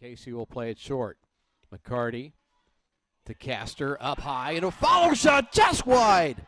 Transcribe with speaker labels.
Speaker 1: Casey will play it short. McCarty to caster up high and a follow shot just wide.